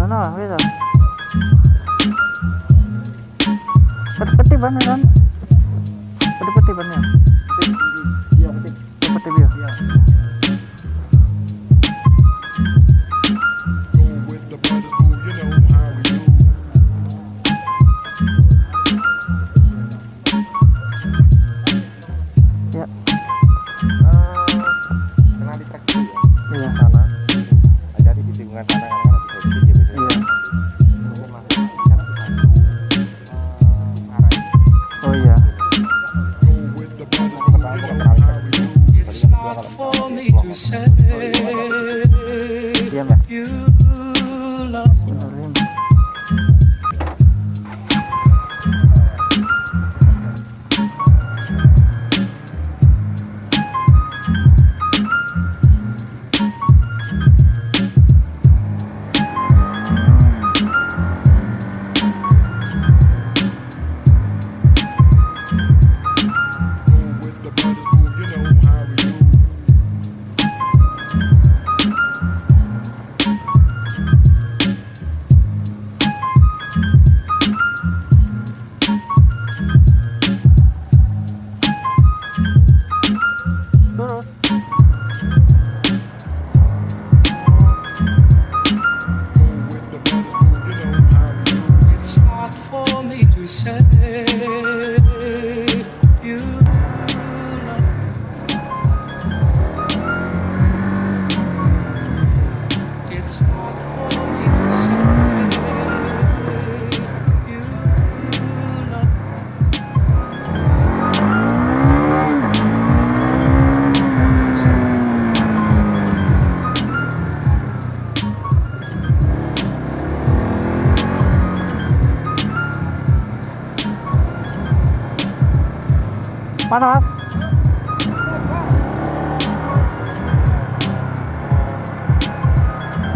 Sana lah, kan? Peti-peti kan, Peti-peti. for me to say. You panas?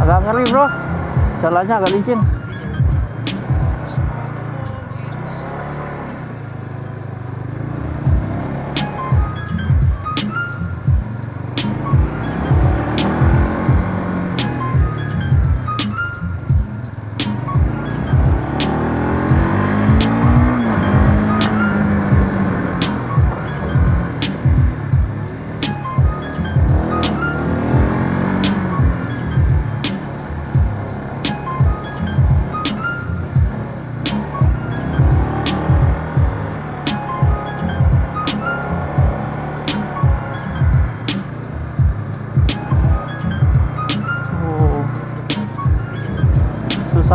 Agak ngeri bro, jalannya agak licin.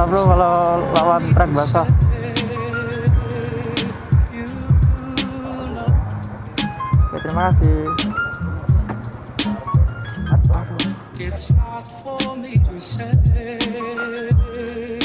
bro kalau lawan track basah. Oke, terima kasih. It's for me to say.